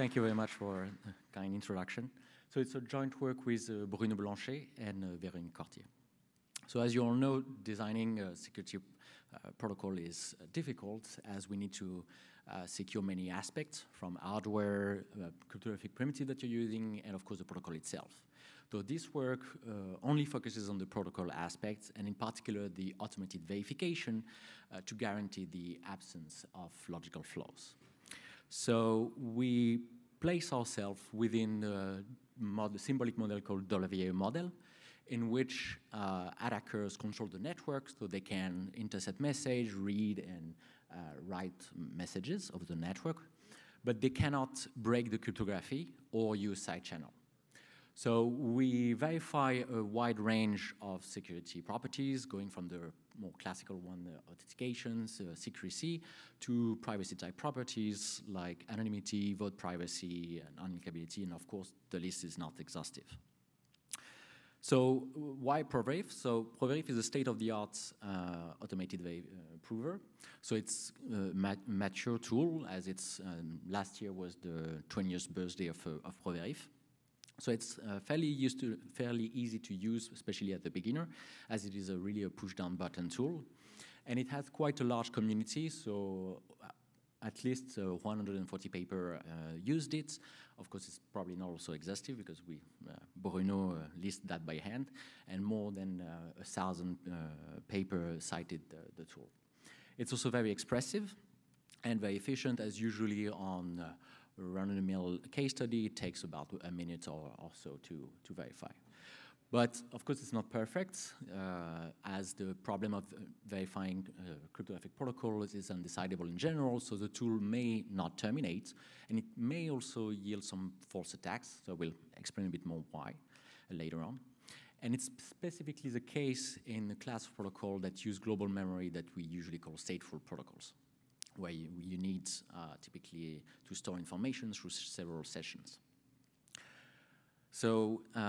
Thank you very much for the kind introduction. So it's a joint work with uh, Bruno Blanchet and uh, Véronique Cortier. So as you all know, designing a security uh, protocol is uh, difficult as we need to uh, secure many aspects from hardware, uh, cryptographic primitive that you're using, and of course the protocol itself. So this work only focuses on the protocol aspects and in particular the automated verification to guarantee the absence of logical flaws. So we place ourselves within the mod symbolic model called Dolev-Yao model, in which uh, attackers control the network so they can intercept message, read and uh, write messages of the network, but they cannot break the cryptography or use side channel. So we verify a wide range of security properties, going from the more classical one, the authentications, uh, secrecy, to privacy type properties like anonymity, vote privacy, and unlinkability, and of course, the list is not exhaustive. So why ProVerif? So ProVerif is a state-of-the-art uh, automated uh, prover. So it's a mat mature tool, as it's um, last year was the 20th birthday of, uh, of ProVerif. So it's uh, fairly used to, fairly easy to use, especially at the beginner, as it is a really a push-down button tool. And it has quite a large community, so uh, at least uh, 140 paper uh, used it. Of course, it's probably not also exhaustive because we, uh, Bruno uh, lists that by hand, and more than a thousand paper cited the, tool. It's also very expressive and very efficient as usually on run-of-the-mill case study, it takes about a minute or, or so to, to verify. But of course, it's not perfect, uh, as the problem of verifying uh, cryptographic protocols is undecidable in general, so the tool may not terminate, and it may also yield some false attacks, so we'll explain a bit more why uh, later on. And it's specifically the case in the class of protocol that use global memory that we usually call stateful protocols where you, you need uh, typically to store information through several sessions. So uh,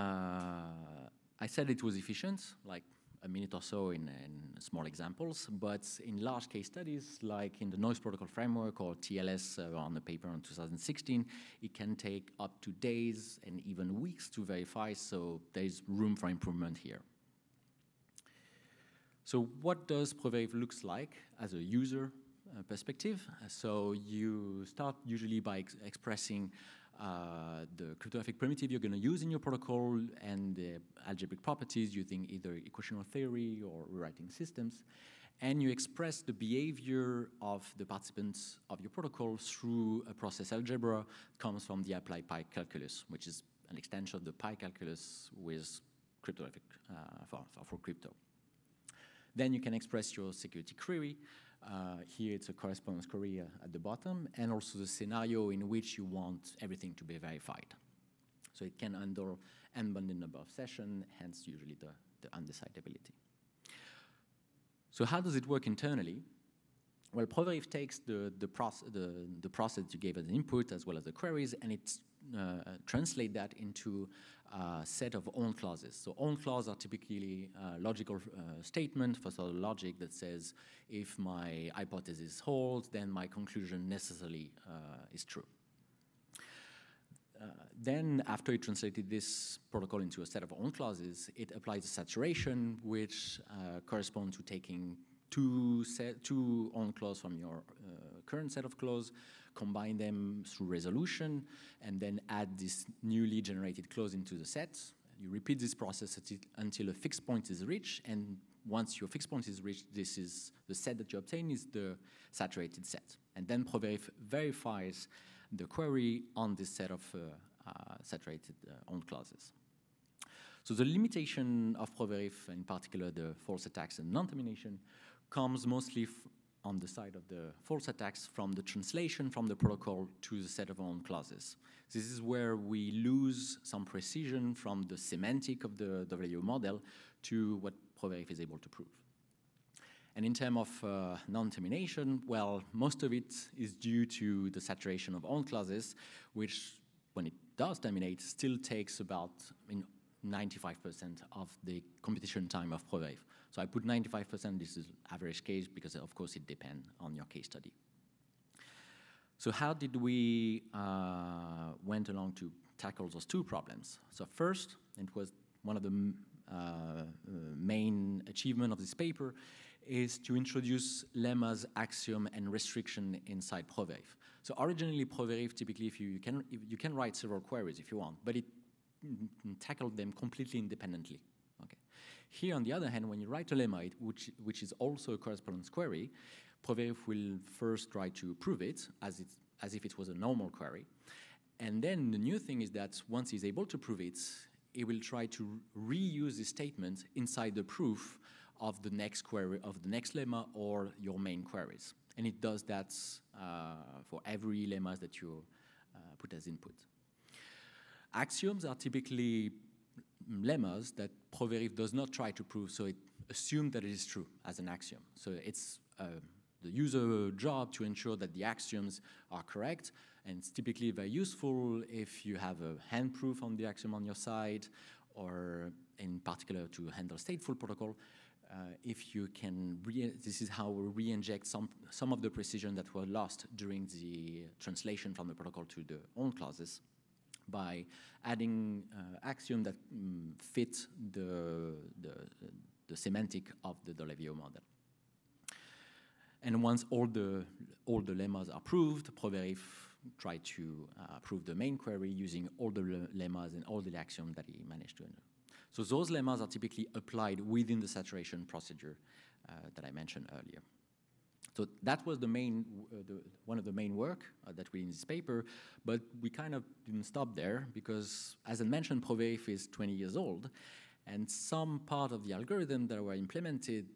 I said it was efficient, like a minute or so in, in, small examples, but in large case studies, like in the Noise Protocol Framework or TLS uh, on the paper in 2016, it can take up to days and even weeks to verify, so there's room for improvement here. So what does ProVerif looks like as a user perspective. So you start usually by ex expressing uh, the cryptographic primitive you're going to use in your protocol and the algebraic properties using either equational theory or rewriting systems. And you express the behavior of the participants of your protocol through a process algebra comes from the applied Pi calculus, which is an extension of the Pi calculus with cryptographic uh, for, for crypto. Then you can express your security query uh, here it's a correspondence query at the bottom, and also the scenario in which you want everything to be verified. So it can handle unbounded number of sessions, hence usually the, the undecidability. So how does it work internally? Well, ProVerif takes the, the, proce the, the process you gave as an input as well as the queries, and it uh, translate that into a set of Horn clauses. So Horn clauses are typically a logical uh, statement for sort of logic that says if my hypothesis holds, then my conclusion necessarily uh, is true. Uh, then, after it translated this protocol into a set of Horn clauses, it applies a saturation, which uh, corresponds to taking two, set, two Horn clause from your uh, current set of clause, combine them through resolution, and then add this newly generated clause into the set. You repeat this process until a fixed point is reached, and once your fixed point is reached, this is the set that you obtain is the saturated set. And then ProVerif verifies the query on this set of uh, uh, saturated uh, Horn clauses. So the limitation of ProVerif, in particular the false attacks and non-termination, comes mostly on the side of the false attacks from the translation from the protocol to the set of Horn clauses. This is where we lose some precision from the semantic of the WO model to what ProVerif is able to prove. And in terms of uh, non-termination, well, most of it is due to the saturation of Horn clauses, which, when it does terminate, still takes about 95% of the computation time of ProVerif. So I put 95%, this is average case, because of course it depends on your case study. So how did we uh, went along to tackle those two problems? So first, it was one of the uh, main achievement of this paper is to introduce lemmas, axiom, and restriction inside ProVerif. So originally, ProVerif, typically, if you, you, can, if you can write several queries if you want, but it tackled them completely independently. Okay. Here, on the other hand, when you write a lemma, which, which is also a correspondence query, ProVerif will first try to prove it as, it as if it was a normal query. And then the new thing is that once he's able to prove it, he will try to reuse the statement inside the proof of the next query, of the next lemma or your main queries. And it does that uh, for every lemma that you uh, put as input. Axioms are typically lemmas that ProVerif does not try to prove, so it assumes that it is true as an axiom. So it's uh, the user job to ensure that the axioms are correct, and it's typically very useful if you have a hand proof on the axiom on your side, or in particular to handle stateful protocol, uh, if you can, this is how we re-inject some, some of the precision that were lost during the translation from the protocol to the Horn clauses by adding uh, axiom that um, fit the, the, the, semantic of the Dolev-Yao model. And once all the, all the lemmas are proved, ProVerif try to uh, prove the main query using all the lemmas and all the axioms that he managed to so those lemmas are typically applied within the saturation procedure uh, that I mentioned earlier. So that was the main, uh, the, one of the main work uh, that we did in this paper, but we kind of didn't stop there because, as I mentioned, ProVerif is 20 years old, and some part of the algorithm that were implemented,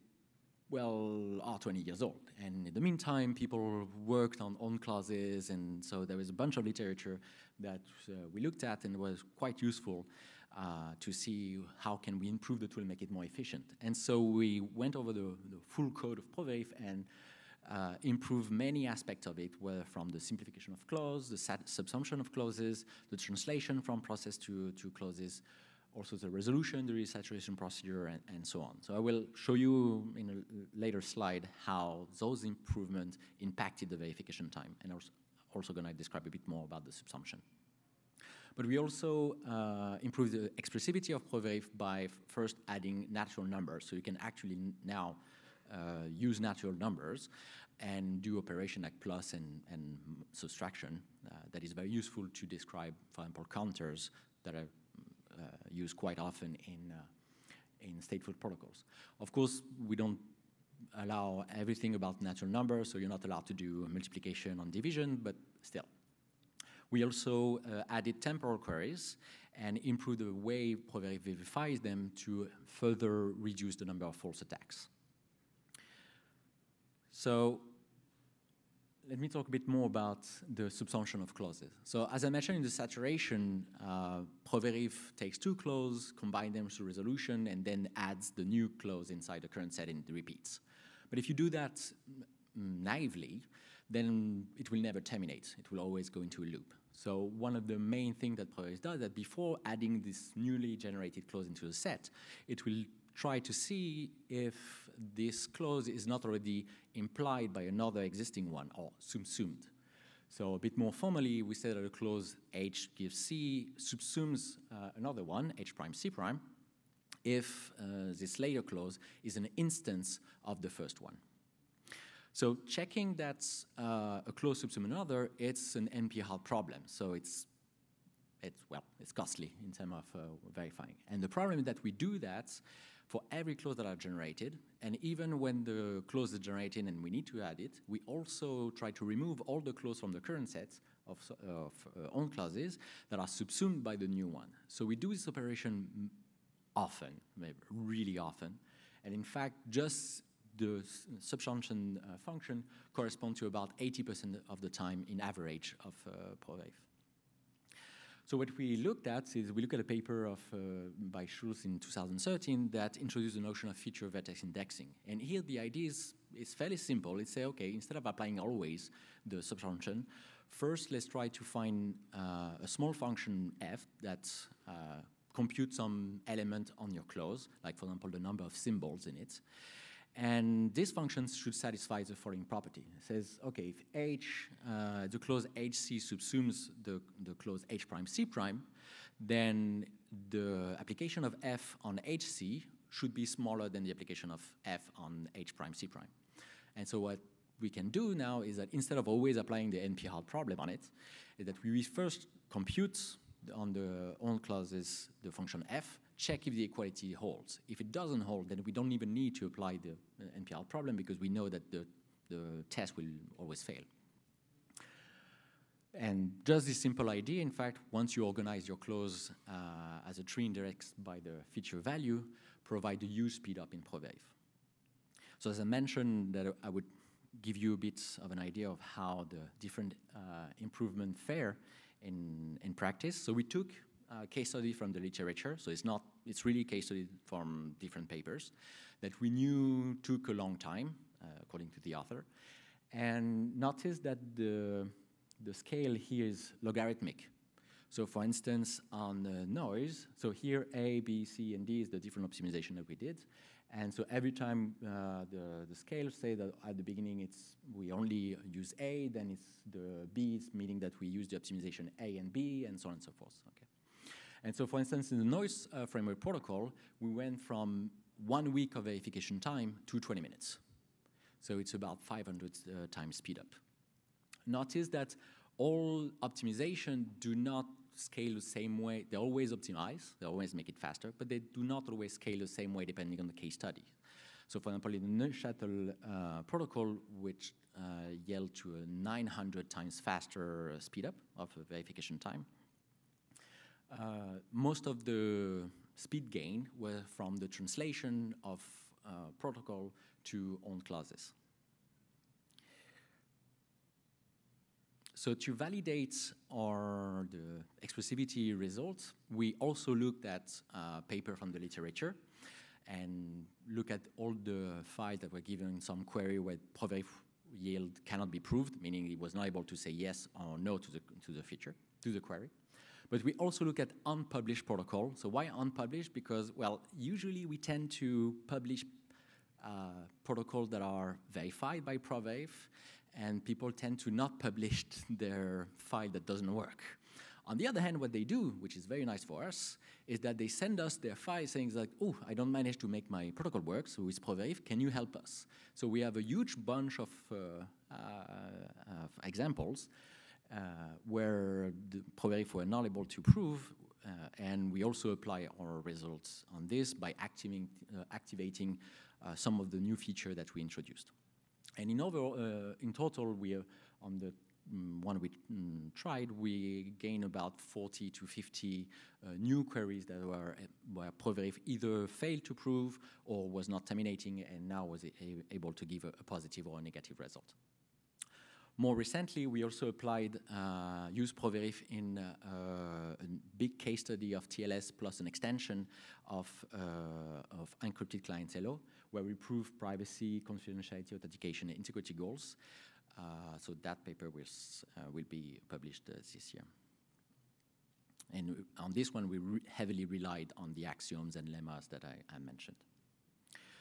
well, are 20 years old. And in the meantime, people worked on Horn clauses, and so there was a bunch of literature that uh, we looked at and was quite useful uh, to see how can we improve the tool and make it more efficient. And so we went over the, the full code of ProVerif and uh, improve many aspects of it, whether from the simplification of clause, the subsumption of clauses, the translation from process to, to clauses, also the resolution, the resaturation procedure, and, and so on. So I will show you in a later slide how those improvements impacted the verification time, and also, also going to describe a bit more about the subsumption. But we also uh, improved the expressivity of ProVerif by first adding natural numbers. So you can actually now use natural numbers and do operation like plus and, and subtraction uh, that is very useful to describe, for example, counters that are uh, used quite often in, uh, in stateful protocols. Of course, we don't allow everything about natural numbers, so you're not allowed to do multiplication on division, but still. We also uh, added temporal queries and improved the way ProVerif verifies them to further reduce the number of false attacks. So let me talk a bit more about the subsumption of clauses. So as I mentioned in the saturation, uh, ProVerif takes two clauses, combines them to resolution, and then adds the new clause inside the current set and repeats. But if you do that naively, then it will never terminate. It will always go into a loop. So one of the main things that ProVerif does is that before adding this newly generated clause into the set, it will try to see if this clause is not already implied by another existing one or subsumed. So a bit more formally, we say that a clause H gives C subsumes uh, another one, H prime C prime, if uh, this later clause is an instance of the first one. So checking that uh, a clause subsumes another, it's an NP-hard problem. So it's, it's, well, it's costly in terms of uh, verifying. And the problem is that we do that for every clause that are generated, and even when the clause is generated and we need to add it, we also try to remove all the clauses from the current sets of, of uh, Horn clauses that are subsumed by the new one. So we do this operation often, maybe really often, and in fact, just the subsumption uh, function corresponds to about 80% of the time in average of uh, ProVerif. So what we looked at is we look at a paper of, uh, by Schulz in 2013 that introduced the notion of feature vector indexing. And here the idea is, is fairly simple. It's say, okay, instead of applying always the subsumption, first let's try to find uh, a small function f that uh, computes some element on your clause, like for example the number of symbols in it And this function should satisfy the following property. It says, okay, if H, uh, the clause HC subsumes the, the clause H prime C prime, then the application of F on HC should be smaller than the application of F on H prime C prime. And so what we can do now is that instead of always applying the NP-hard problem on it, is that we first compute on the Horn clauses the function f, check if the equality holds. If it doesn't hold, then we don't even need to apply the uh, NP-hard problem because we know that the, the test will always fail. And just this simple idea, in fact, once you organize your clause uh, as a tree indexed by the feature value, provide a huge speed up in ProVerif. So as I mentioned, that I would give you a bit of an idea of how the different uh, improvement fare in, in practice. So we took a case study from the literature, so it's not, it's really case study from different papers that we knew took a long time, uh, according to the author, and notice that the, the scale here is logarithmic. So for instance, on the noise, so here A, B, C, and D is the different optimization that we did. And so every time uh, the, the scale say that at the beginning it's we only use A, then it's the B, meaning that we use the optimization A and B, and so on and so forth. Okay. And so, for instance, in the noise uh, framework protocol, we went from one week of verification time to 20 minutes. So it's about 500 uh, times speed up. Notice that all optimization do not scale the same way. They always optimize, they always make it faster, but they do not always scale the same way depending on the case study. So for example, in the Neuchâtel uh, protocol, which uh, to a 900 times faster speed up of verification time, uh, most of the speed gain were from the translation of uh, protocol to Horn clauses. So to validate our the expressivity results, we also looked at uh, paper from the literature and look at all the files that were given some query where ProVerif yield cannot be proved, meaning it was not able to say yes or no to the, to the feature, to the query. But we also look at unpublished protocol. So why unpublished? Because, well, usually we tend to publish uh, protocols that are verified by ProVerif and people tend to not publish their file that doesn't work. On the other hand, what they do, which is very nice for us, is that they send us their file saying like, oh, I don't manage to make my protocol work, so with ProVerif, can you help us? So we have a huge bunch of, uh, uh, of examples where the ProVerif were not able to prove, uh, and we also apply our results on this by activating, uh, activating uh, some of the new feature that we introduced. And in, uh, in total, we on the mm, one we mm, tried, we gained about 40 to 50 uh, new queries that were, were ProVerif either failed to prove or was not terminating and now was able to give a, a, positive or a negative result. More recently, we also applied uh, use ProVerif in uh, a big case study of TLS plus an extension of, uh, of encrypted client hello where we prove privacy, confidentiality, authentication, and integrity goals. Uh, so that paper will, uh, will be published uh, this year. And on this one, we re heavily relied on the axioms and lemmas that I, I mentioned.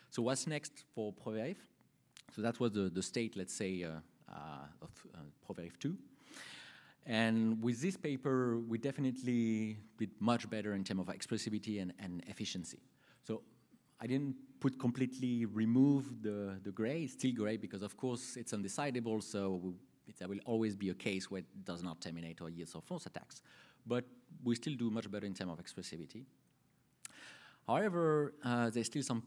So what's next for ProVerif? So that was the, the state, let's say, uh, uh, of uh, ProVerif 2. And with this paper, we definitely did much better in terms of expressivity and, and efficiency. So I didn't put completely remove the, the gray, it's still gray because of course it's undecidable, so it, there will always be a case where it does not terminate or yields or false attacks. But we still do much better in terms of expressivity. However, uh, there's still some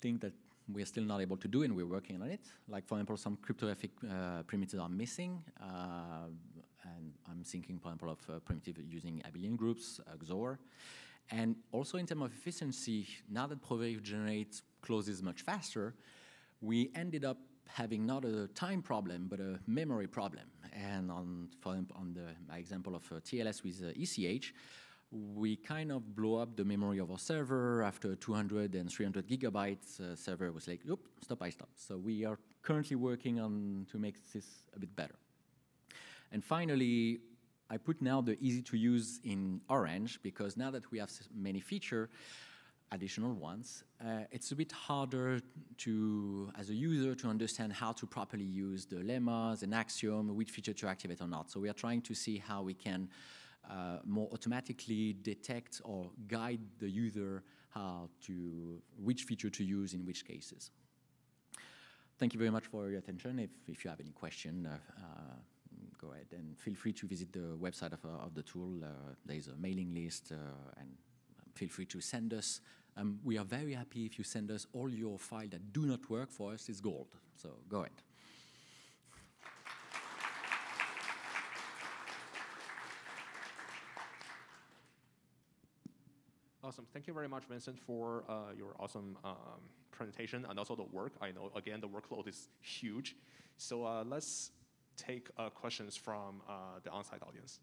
things that we're still not able to do and we're working on it. Like for example, some cryptographic uh, primitives are missing. Uh, and I'm thinking, for example, of uh, primitive using abelian groups, uh, XOR. And also in terms of efficiency, now that ProVerif generates clauses much faster, we ended up having not a time problem, but a memory problem. And on, for on the, my example of uh, TLS with uh, ECH, we kind of blow up the memory of our server after 200 and 300 gigabytes. Uh, server was like, "Oop, stop, I stop." So we are currently working on to make this a bit better. And finally, I put now the easy to use in orange because now that we have many feature, additional ones. Uh, it's a bit harder to, as a user, to understand how to properly use the lemmas and axiom, which feature to activate or not. So we are trying to see how we can uh, more automatically detect or guide the user how to, which feature to use in which cases. Thank you very much for your attention. If, if you have any question, uh, uh, go ahead and feel free to visit the website of, uh, of the tool. Uh, there is a mailing list and feel free to send us. Um, we are very happy if you send us all your files that do not work for us. It's gold. So go ahead. Awesome. Thank you very much, Vincent, for uh, your awesome um, presentation and also the work. I know, again, the workload is huge. So uh, let's take uh, questions from uh, the on-site audience.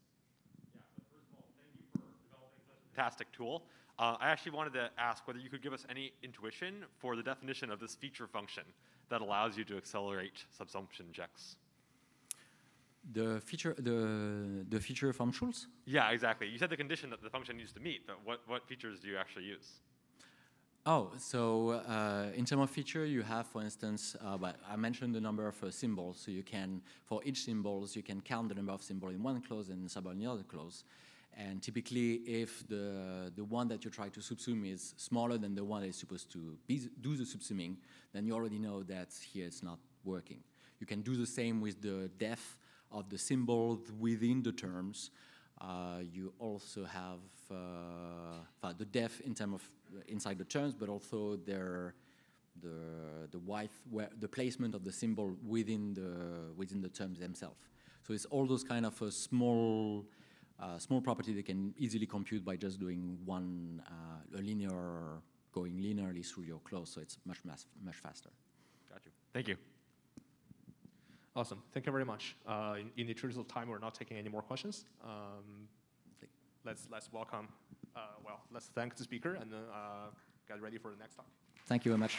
Yeah, first of all, thank you for developing such a fantastic tool. Uh, I actually wanted to ask whether you could give us any intuition for the definition of this feature function that allows you to accelerate subsumption checks. The feature, the, the feature from Schulz? Yeah, exactly. You said the condition that the function needs to meet, what, what features do you actually use? Oh, so uh, in terms of feature, you have, for instance, uh, but I mentioned the number of uh, symbols. So you can, for each symbols, you can count the number of symbols in one clause and sub in the other clause. And typically, if the, the one that you try to subsume is smaller than the one that is supposed to be, do the subsuming, then you already know that here it's not working. You can do the same with the def of the symbols within the terms. Uh, you also have uh, the def in terms of uh, inside the terms, but also their the the the placement of the symbol within the within the terms themselves. So it's all those kind of a small uh, small property they can easily compute by just doing one uh, linear going linearly through your clause. So it's much much faster. Got you. Thank you. Awesome. Thank you very much. Uh, in, in, the interest of time, we're not taking any more questions. Um, let's let's welcome. Uh, well, let's thank the speaker and uh, get ready for the next talk. Thank you very much.